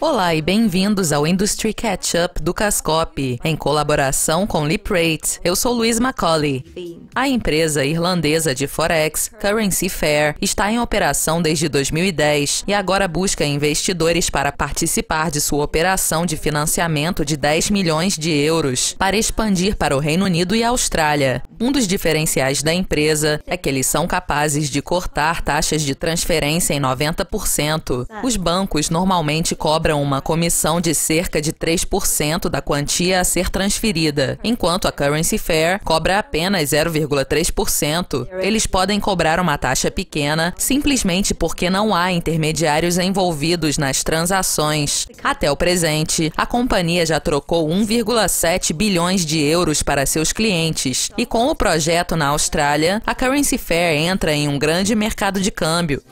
Olá e bem-vindos ao Industry Catch-up do Cascop, em colaboração com Liprate. Eu sou Luiz Macaulay. A empresa irlandesa de Forex, Currency Fair, está em operação desde 2010 e agora busca investidores para participar de sua operação de financiamento de 10 milhões de euros para expandir para o Reino Unido e Austrália. Um dos diferenciais da empresa é que eles são capazes de cortar taxas de transferência em 90%. Os bancos normalmente cobram uma comissão de cerca de 3% da quantia a ser transferida, enquanto a Currency Fair cobra apenas 0,3%. Eles podem cobrar uma taxa pequena simplesmente porque não há intermediários envolvidos nas transações. Até o presente, a companhia já trocou 1,7 bilhões de euros para seus clientes e com o projeto na Austrália, a Currency Fair entra em um grande mercado de câmbio.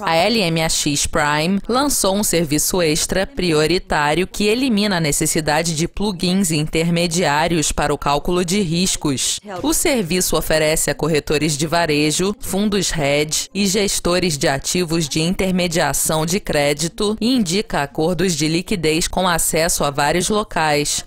A LMAX Prime lançou um serviço extra prioritário que elimina a necessidade de plugins intermediários para o cálculo de riscos. O serviço oferece a corretores de varejo, fundos hedge e gestores de ativos de intermediação de crédito e indica acordos de liquidez com acesso a vários locais,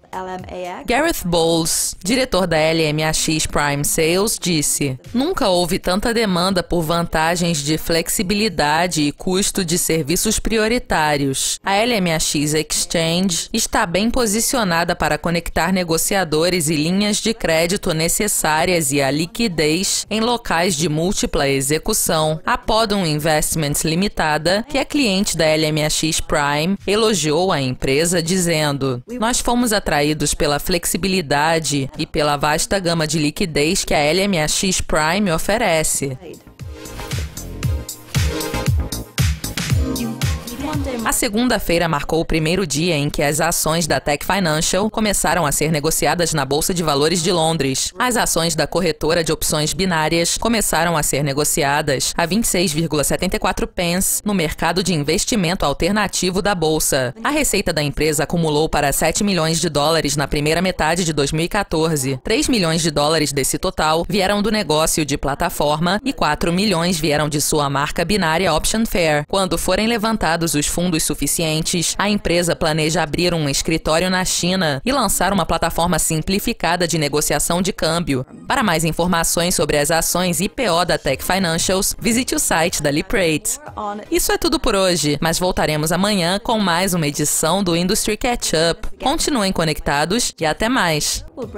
Gareth Bowles, diretor da LMAX Prime Sales, disse: Nunca houve tanta demanda por vantagens de flexibilidade e custo de serviços prioritários. A LMAX Exchange está bem posicionada para conectar negociadores e linhas de crédito necessárias e a liquidez em locais de múltipla execução. A Podum Investments Limitada, que é cliente da LMAX Prime, elogiou a empresa dizendo: Nós fomos atraídos atraídos pela flexibilidade e pela vasta gama de liquidez que a LMAX Prime oferece. A segunda-feira marcou o primeiro dia em que as ações da Tech Financial começaram a ser negociadas na Bolsa de Valores de Londres. As ações da corretora de opções binárias começaram a ser negociadas a 26,74 pence no mercado de investimento alternativo da bolsa. A receita da empresa acumulou para 7 milhões de dólares na primeira metade de 2014. 3 milhões de dólares desse total vieram do negócio de plataforma e 4 milhões vieram de sua marca binária Option Fair. Quando forem levantados os os fundos suficientes, a empresa planeja abrir um escritório na China e lançar uma plataforma simplificada de negociação de câmbio. Para mais informações sobre as ações IPO da Tech Financials, visite o site da Liprate. Isso é tudo por hoje, mas voltaremos amanhã com mais uma edição do Industry Catch Up. Continuem conectados e até mais. We'll